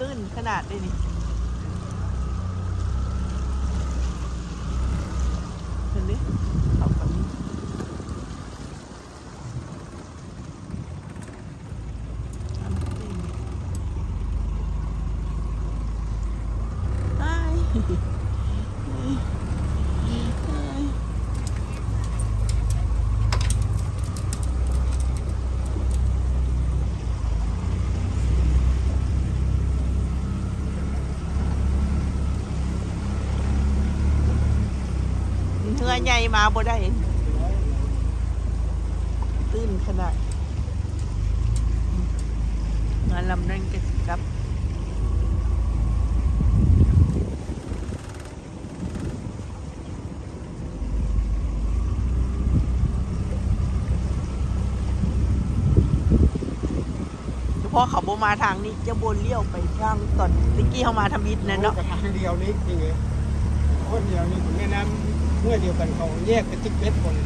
ตื้นขนาดนี่เห็นไหมเขาแบบนี้ทำตื้นอ้ายอ้ายอ้าย เหื อใหญ่มาบ่ได้ ตื้นขนาดงานลำนั้นก็สิกลับเฉพาะเขาบมาทางนี้จะบนเลี้ยวไปทางตอนตะกี้เขามาทำบิดนั่นเนาะทางเดียวนี้จริงเลยคนเดียวนี่ถึงแม่น้ำ เมื่อเดียวกันเขาแยกเป็นติ๊กเม็ดคน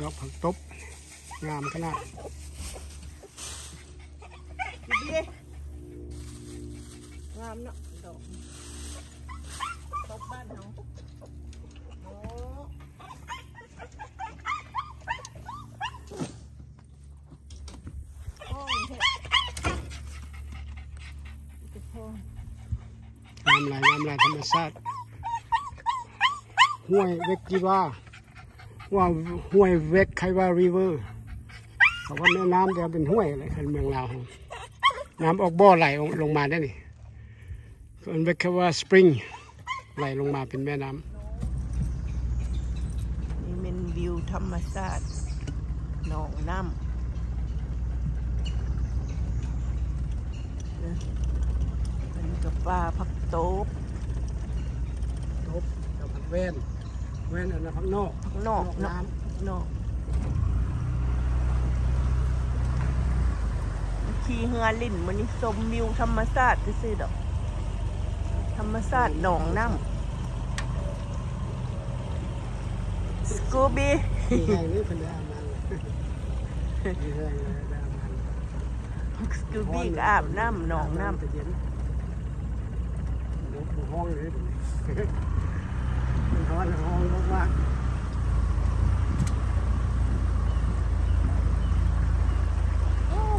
ดอกผักตบงามขนาดามเนาะดอกตบบ้านเขาโอ้โอ้ยเฮ็ดจะพองามลายงามลายธรรมชาติห้วยเวกจีว่าว่าห้วยเวกไคว่าริเวอร์เขาว่าแม่น้ำจะเป็นห้วยอะไรคันเมืองลาวน้ำออกบ่อไหลลงมาได้นี่ ส่วนเวกไคว่าสปริงไหลลงมาเป็นแม่น้นี่เป็นวิวธรรมชาติหนองน้ำนะอันนี้กับปลาผักโต๊บำทบกับผักแว่นแว่นอันนั้นผักนอกข้างนอกนอกเนาะน้ข้างนอกขี่เฮือลิ่นมันนี่ชมวิวธรรมชาติซื่อๆดอกธ รรมศาสตร์หนองน้ำสกูบี้สกูบี้อาบน้ำหนองน้ำห้องเลยมันร้อนห้องมาก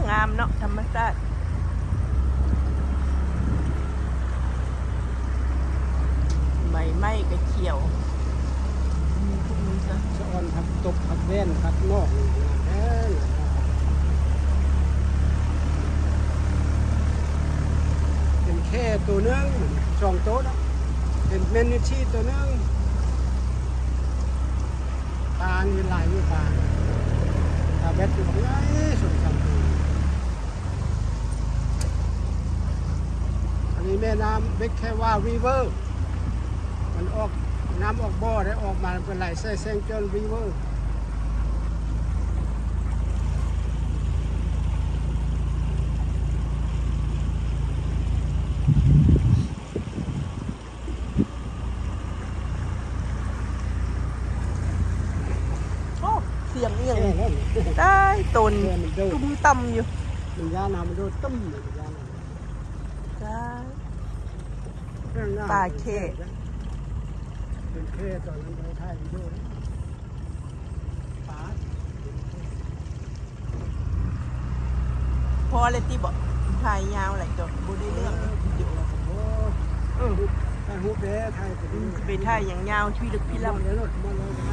งามเนาะธรรมศาสตร์ ใบไม้ก็เขียวมีพวกนี้ก็สะออนผักตบผักแว่นผักนอกนี่นะเอ้ยเป็นแค่ตัวนึงสองโต๊ะนะเป็นเมนูชีตัวนึงปลานี่หลายอยู่ปลาปลาเบ็ดอยู่ไหนสุดสามตัวอันนี้แม่น้ำเบคแค่ว่ารีเวอร์ มันออกน้ำออกบ่อได้ออกมาเป็นไหลเส้เซงจนรีเวอร์โอ้เสียงเอียงแค่นั้นได้ตนแค่มันโดดตุ้มต่ำอยู่มันยาน้ำมันโดดตึ้มเลยมันยาน้ได้ำเรื่องน้ำปลาเข้ เป็นเข้ตอนนั้นไปถ่ายวิดีโอนะปลาพอเลยที่บอกถ่ายยาวหลายจบบูได้เรื่องเลยเดี๋ยวเราโอ้เออถ่ายรูปเด้ถ่ายไปอืดูมจะไปถ่ายอย่างยาวพี่ลึกพี่ลำ ลำ เลยรถมาเลยนะ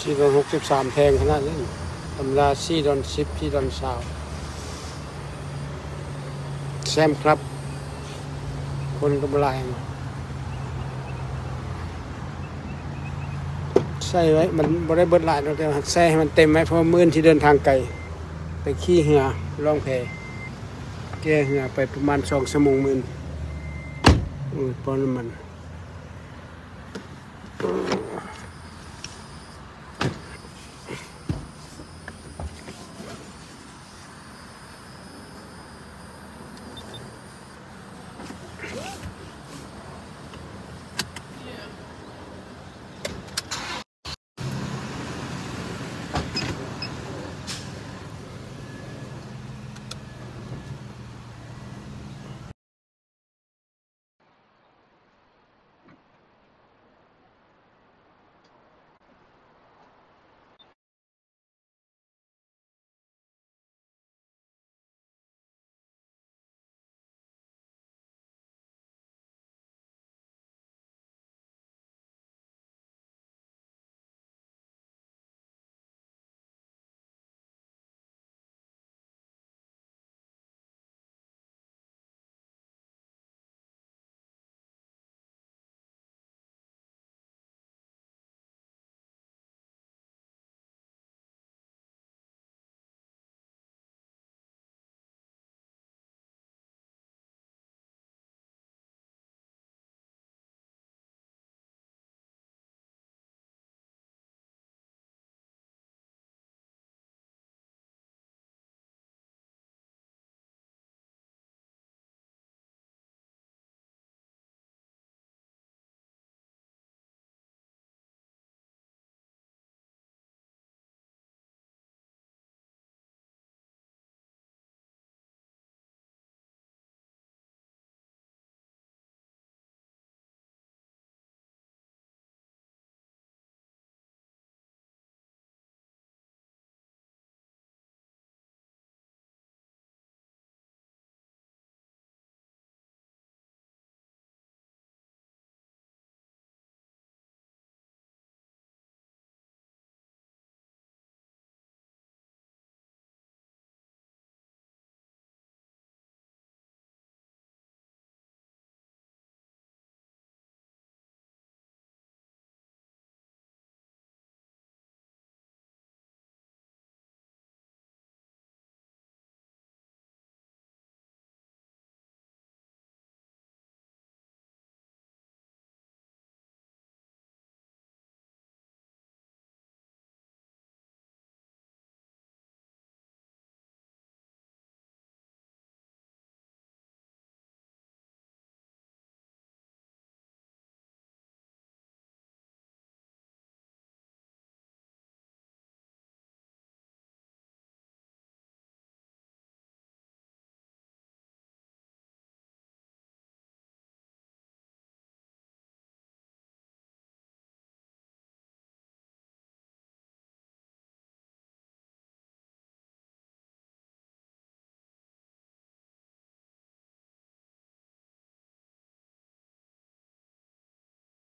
สี่ร้อยหกสิบสามแทงขนาดนี้ธรราสี่ดอนสิบสี่ดอนสาวแซมครับ คนกำลายมาใส่ไว้มันบ่ได้เบิดหลายหรอกแต่ใส่ให้มันเต็มไว้เพราะมื้อนที่เดินทางไกลไปขี้เหือล่องแพแก้เหือไปประมาณสองชั่วโมงมื้อนอุ้ยปอนน้ำมัน